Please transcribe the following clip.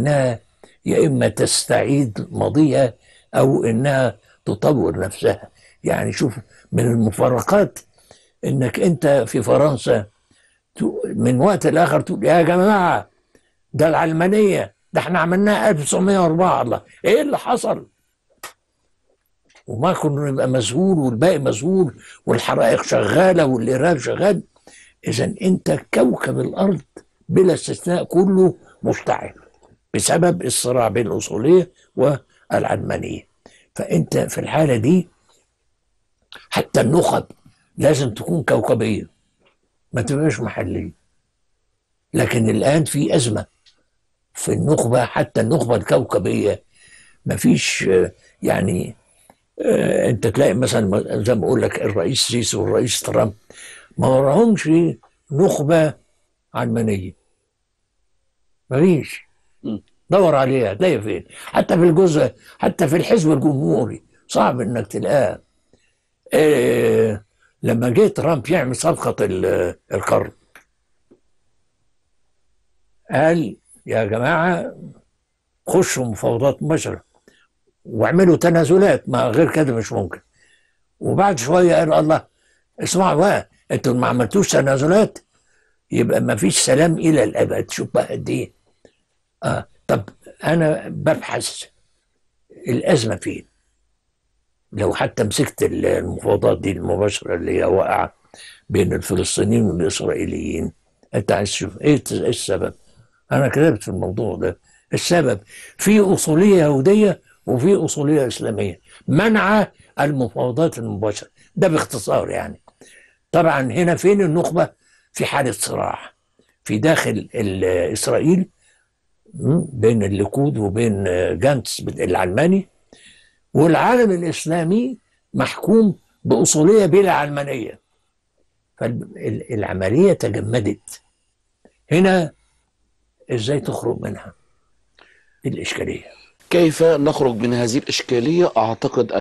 انها يا إما تستعيد ماضيها أو انها تطور نفسها. يعني شوف من المفارقات إنك أنت في فرنسا من وقت لآخر تقول يا جماعة ده العلمانية ده إحنا عملناها 1904 الله إيه اللي حصل؟ وما كنا نبقى مسؤول والباقي مسؤول والحرائق شغالة والارهاب شغال. اذا أنت كوكب الأرض بلا استثناء كله مشتعل بسبب الصراع بين الاصوليه والعلمانية. فأنت في الحالة دي حتى النخب لازم تكون كوكبية ما تبقاش محلية. لكن الآن في أزمة في النخبة حتى النخبة الكوكبية ما فيش آه، يعني آه، أنت تلاقي مثلا زي ما أقول لك الرئيس سيسي والرئيس ترامب ما وراهمش نخبة علمانية. مفيش. دور عليها تلاقي فين حتى في الجزء حتى في الحزب الجمهوري صعب إنك تلاقيها إيه لما جه ترامب يعمل صفقة ال- القرن. قال يا جماعة خشوا مفاوضات مباشرة واعملوا تنازلات ما غير كده مش ممكن. وبعد شوية قال الله اسمعوا بقى أنتوا ما عملتوش تنازلات يبقى ما فيش سلام إلى الأبد. شوف بقى قد إيه. آه طب أنا ببحث الأزمة فين؟ لو حتى مسكت المفاوضات دي المباشرة اللي هي واقعة بين الفلسطينيين والإسرائيليين أنت عايز تشوف إيه إيه السبب؟ أنا كتبت في الموضوع ده. السبب في أصولية يهودية وفي أصولية إسلامية منع المفاوضات المباشرة. ده باختصار يعني. طبعا هنا فين النخبة؟ في حالة صراع. في داخل م، بين الليكود وبين آه، جانتس العلماني. والعالم الإسلامي محكوم بأصولية بلا علمانية. فالعملية تجمدت. هنا إزاي تخرج منها؟ دي الإشكالية؟ كيف نخرج من هذه الإشكالية؟ أعتقد